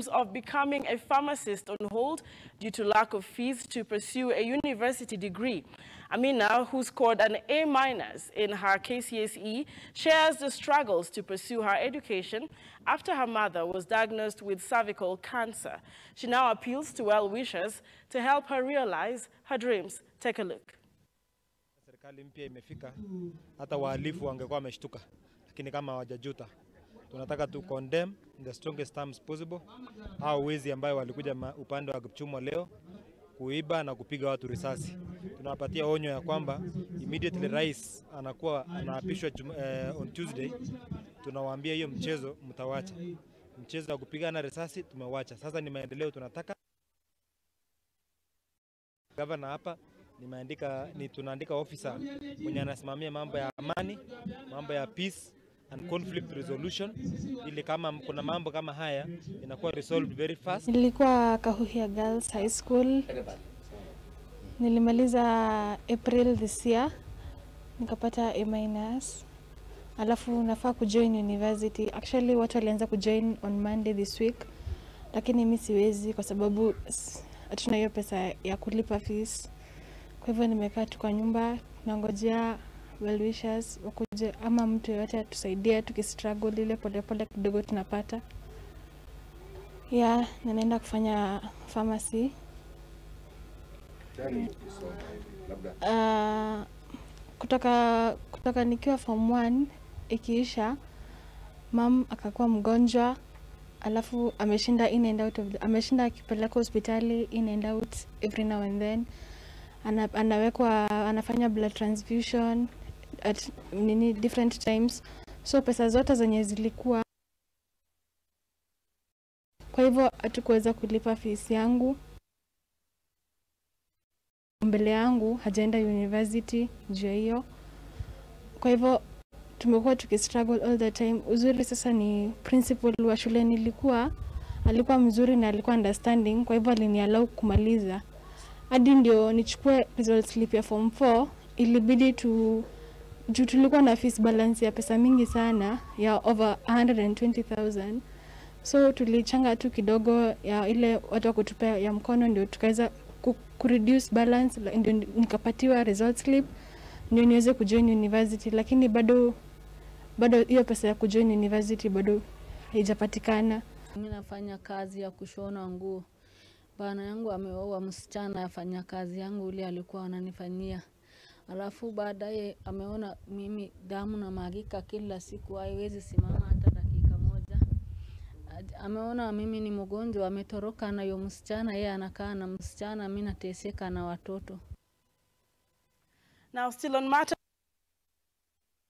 dreams of becoming a pharmacist on hold due to lack of fees to pursue a university degree. Amina, who scored an A minus in her KCSE, shares the struggles to pursue her education after her mother was diagnosed with cervical cancer. She now appeals to well-wishers to help her realize her dreams. Take a look. Mpya imefika, hata wangekuwa lakini kama tunataka tu condemn in the strongest terms possible hao wezi ambayo walikuja upande wa Kipchumwa leo kuiba na kupiga watu risasi. Tunawapatia onyo ya kwamba immediately rais anakuwa anaapishwa eh, on Tuesday, tunawaambia hiyo mchezo mtawacha. Mchezo wa kupigana risasi tumewacha. Sasa ni maendeleo tunataka. Gavana hapa nimeandika ni tunaandika officer mwenye anasimamia mambo ya amani, mambo ya peace and conflict resolution, ili kama kuna mambo kama haya inakuwa resolved very fast. Nilikuwa Kahuhia Girls High School. Nilimaliza April this year nikapata A minus. Alafu nafaa kujoin university. Actually watu walianza kujoin on Monday this week, lakini mi siwezi kwa sababu hatuna hiyo pesa ya kulipa fees. Kwa hivyo nimekaa tu kwa nyumba nangojea well wishers wakuje ama mtu yeyote atusaidie tukistruggle ile polepole kidogo tunapata. Ya na naenda kufanya pharmacy. Uh, kutoka kutoka nikiwa form 1 ikiisha mam akakuwa mgonjwa alafu ameshinda in and out of the, ameshinda akipeleka hospitali in and out every now and then. Ana, anawekwa anafanya blood transfusion at nini different times so pesa zote zenye zilikuwa kwa hivyo hatukuweza kulipa fees yangu. Mbele yangu hajaenda university juu ya hiyo, kwa hivyo tumekuwa tukistruggle all the time. Uzuri sasa ni principal wa shule nilikuwa alikuwa mzuri na alikuwa understanding, kwa hivyo alinialau kumaliza hadi ndio nichukue results slip form 4 ilibidi tu juu tulikuwa na fees balance ya pesa mingi sana ya over 120,000 so tulichanga tu kidogo ya ile watu wa kutupea ya mkono ndio tukaweza ku, ku reduce balance ndio nikapatiwa result slip ndio niweze kujoin university. Lakini bado bado hiyo pesa ya kujoin university bado haijapatikana. Mi nafanya kazi ya kushona nguo. bana yangu ameoa msichana afanya kazi yangu ule alikuwa ananifanyia, alafu baadaye ameona mimi damu na magika kila siku, haiwezi simama hata dakika moja. Ameona mimi ni mgonjwa, ametoroka na yo msichana, yeye anakaa na msichana, mi nateseka na watoto. Now, still on matter